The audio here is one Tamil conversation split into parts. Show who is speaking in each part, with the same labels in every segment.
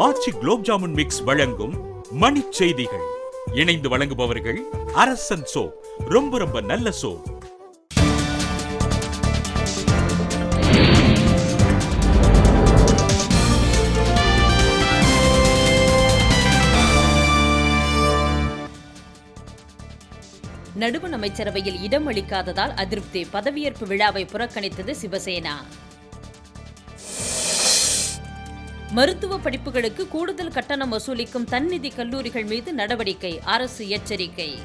Speaker 1: ஆச்சி குலோப் ஜாமுன் மிக்ஸ் வழங்கும் மணி செய்திகள். இணைந்து வழங்குபவர்கள் அரசன் சோ. ரொம்ப ரொம்ப நல்ல சோ.
Speaker 2: நடுவண் அமைச்சரவையில் இடம் அளிக்காததால் அதிருப்தி. பதவியேற்பு விழாவை புறக்கணித்தது சிவசேனா. மருத்துவ படிப்புகளுக்கு கூடுதல் கட்டணம் வசூலிக்கும் தன்னிதி கல்லூரிகள் மீது நடவடிக்கை அரசு எச்சரிக்கை.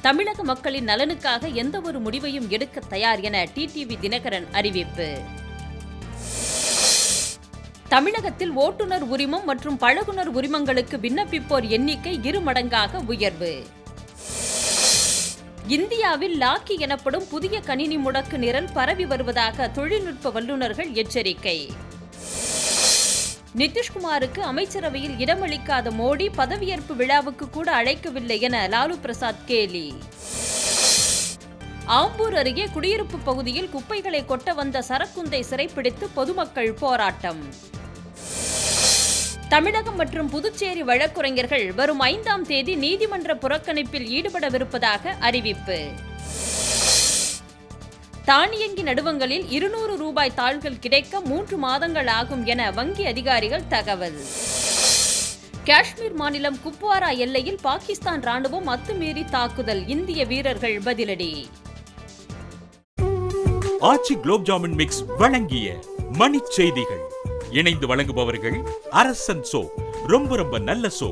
Speaker 2: தமிழக மக்களின் நலனுக்காக எந்தவொரு முடிவையும் எடுக்க தயார் என டிடிவி தினகரன் அறிவிப்பு. தமிழகத்தில் ஓட்டுநர் உரிமம் மற்றும் பழகுனர் உரிமங்களுக்கு விண்ணப்பிப்போர் எண்ணிக்கை இரு மடங்காக உயர்வு. இந்தியாவில் லாக்கி எனப்படும் புதிய கணினி முடக்கு நிரல் பரவி வருவதாக தொழில்நுட்ப வல்லுநர்கள் எச்சரிக்கை. நிதிஷ்குமாருக்கு அமைச்சரவையில் இடமளிக்காத மோடி பதவியேற்பு விழாவுக்கு கூட அழைக்கவில்லை என லாலு பிரசாத் கேலி. ஆம்பூர் அருகே குடியிருப்பு பகுதியில் குப்பைகளை கொட்ட வந்த சரக்குந்தை சிறைப்பிடித்து பொதுமக்கள் போராட்டம். தமிழகம் மற்றும் புதுச்சேரி வழக்குரைஞர்கள் வரும் ஐந்தாம் தேதி நீதிமன்ற புறக்கணிப்பில் ஈடுபடவிருப்பதாக அறிவிப்பு. தானியங்கி நடுவங்களில் இருநூறு ரூபாய் தாள்கள் கிடைக்க மூன்று மாதங்கள் ஆகும் என வங்கி அதிகாரிகள் தகவல். காஷ்மீர் மாநிலம் குப்வாரா எல்லையில் பாகிஸ்தான் ராணுவம் அத்துமீறி தாக்குதல். இந்திய வீரர்கள் பதிலடி.
Speaker 1: ஆச்சி குலோப் ஜாமுன் மிக்ஸ் வழங்கிய மணி செய்திகள். இணைந்து வழங்குபவர்கள் அரசன் சோ ரொம்ப ரொம்ப நல்ல சோ